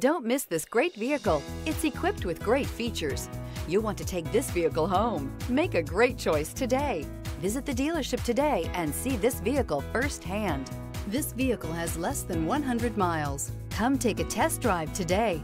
Don't miss this great vehicle. It's equipped with great features. You'll want to take this vehicle home. Make a great choice today. Visit the dealership today and see this vehicle firsthand. This vehicle has less than 100 miles. Come take a test drive today.